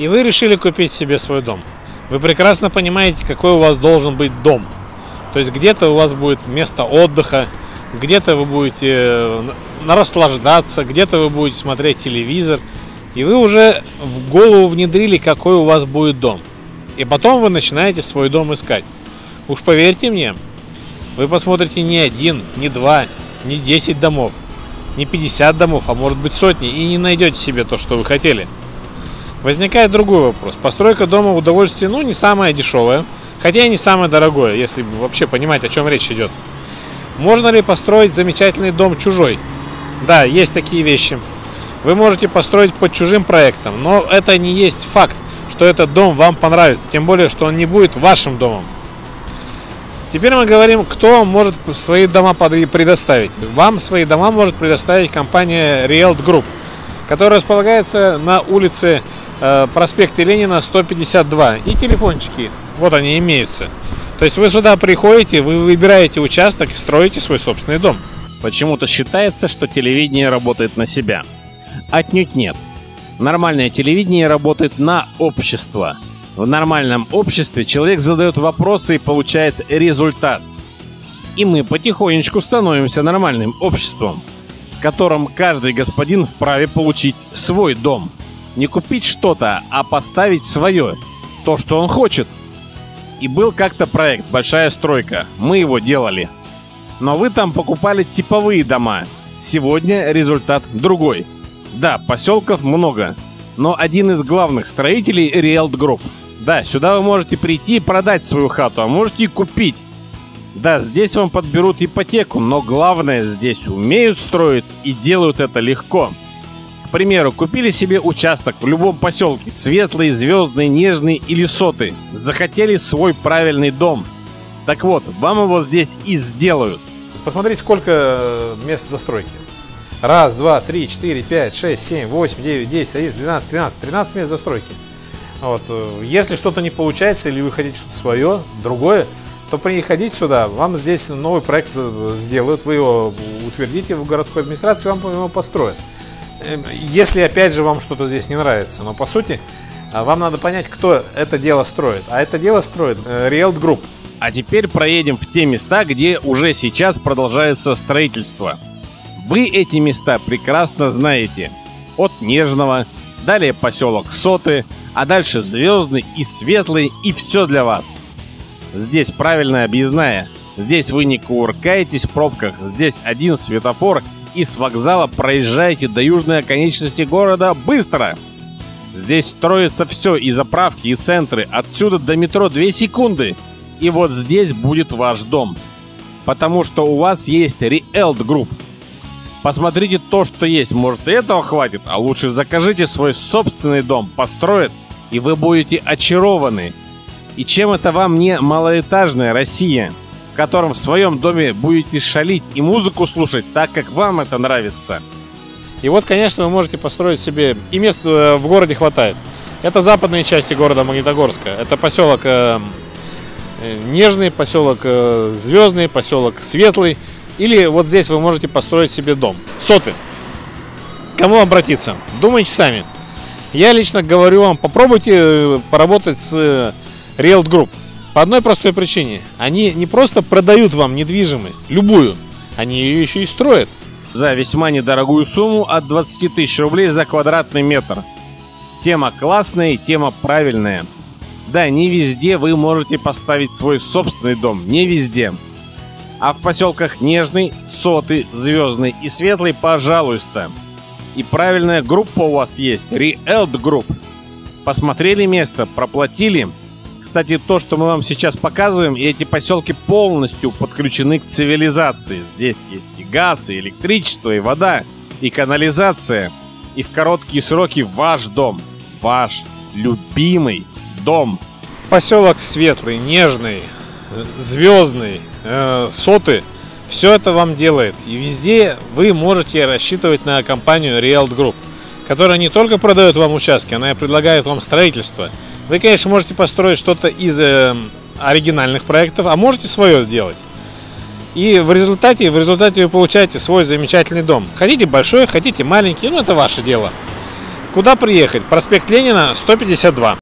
И вы решили купить себе свой дом. Вы прекрасно понимаете, какой у вас должен быть дом. То есть где-то у вас будет место отдыха, где-то вы будете э, наслаждаться, где-то вы будете смотреть телевизор. И вы уже в голову внедрили, какой у вас будет дом. И потом вы начинаете свой дом искать. Уж поверьте мне, вы посмотрите не один, не два, не 10 домов, не 50 домов, а может быть сотни, и не найдете себе то, что вы хотели. Возникает другой вопрос. Постройка дома удовольствие, ну, не самая дешевая, хотя и не самое дорогое, если вообще понимать, о чем речь идет. Можно ли построить замечательный дом чужой? Да, есть такие вещи. Вы можете построить под чужим проектом, но это не есть факт, что этот дом вам понравится, тем более, что он не будет вашим домом. Теперь мы говорим, кто может свои дома предоставить. Вам свои дома может предоставить компания Realt Group, которая располагается на улице проспекте Ленина 152. И телефончики, вот они имеются. То есть вы сюда приходите, вы выбираете участок и строите свой собственный дом. Почему-то считается, что телевидение работает на себя. Отнюдь нет. Нормальное телевидение работает на общество – в нормальном обществе человек задает вопросы и получает результат. И мы потихонечку становимся нормальным обществом, в котором каждый господин вправе получить свой дом. Не купить что-то, а поставить свое, то, что он хочет. И был как-то проект «Большая стройка», мы его делали. Но вы там покупали типовые дома. Сегодня результат другой. Да, поселков много, но один из главных строителей Realt Group – да, сюда вы можете прийти и продать свою хату, а можете и купить. Да, здесь вам подберут ипотеку, но главное здесь умеют строить и делают это легко. Примеру, купили себе участок в любом поселке, светлый, звездный, нежный или сотый. Захотели свой правильный дом. Так вот, вам его здесь и сделают. Посмотрите, сколько э, мест застройки. Раз, два, три, четыре, пять, шесть, семь, восемь, девять, десять, одиннадцать, двенадцать, тринадцать. Тринадцать мест застройки. Вот. Э, если что-то не получается или вы хотите что-то свое, другое, то приходите сюда, вам здесь новый проект э, сделают, вы его утвердите в городской администрации, вам его построят. Эм, если опять же вам что-то здесь не нравится, но по сути э, вам надо понять, кто это дело строит. А это дело строит Real Group. А теперь проедем в те места, где уже сейчас продолжается строительство. Вы эти места прекрасно знаете. От Нежного, далее поселок Соты, а дальше звездный и светлый, и все для вас. Здесь правильная объездная. Здесь вы не кувыркаетесь в пробках. Здесь один светофор, и с вокзала проезжаете до южной оконечности города быстро. Здесь строится все, и заправки, и центры. Отсюда до метро 2 секунды. И вот здесь будет ваш дом. Потому что у вас есть Reelt Group – Посмотрите то, что есть. Может, и этого хватит, а лучше закажите свой собственный дом, построят, и вы будете очарованы. И чем это вам не малоэтажная Россия, в котором в своем доме будете шалить и музыку слушать так, как вам это нравится? И вот, конечно, вы можете построить себе, и места э, в городе хватает. Это западные части города Магнитогорска. Это поселок э, э Нежный, поселок э, Звездный, поселок Светлый. Или вот здесь вы можете построить себе дом. Соты. Кому обратиться? Думайте сами. Я лично говорю вам, попробуйте э, поработать с Real Group. По одной простой причине. Они не просто продают вам недвижимость, любую, они ее еще и строят. За весьма недорогую сумму от 20 тысяч рублей за квадратный метр. Тема классная и тема правильная. Да, не везде вы можете поставить свой собственный дом, не везде. А в поселках Нежный, Сотый, Звездный и Светлый, пожалуйста. И правильная группа у вас есть, Reelt Group. Посмотрели место, проплатили. Кстати, то, что мы вам сейчас показываем, и эти поселки полностью подключены к цивилизации. Здесь есть и газ, и электричество, и вода, и канализация. И в короткие сроки ваш дом. Ваш любимый дом. Поселок Светлый, Нежный, звездный, э, соты, все это вам делает. И везде вы можете рассчитывать на компанию Realt Group, которая не только продает вам участки, она и предлагает вам строительство. Вы, конечно, можете построить что-то из э, оригинальных проектов, а можете свое делать. И в результате, в результате вы получаете свой замечательный дом. Хотите большой, хотите маленький, ну это ваше дело. Куда приехать? Проспект Ленина, 152.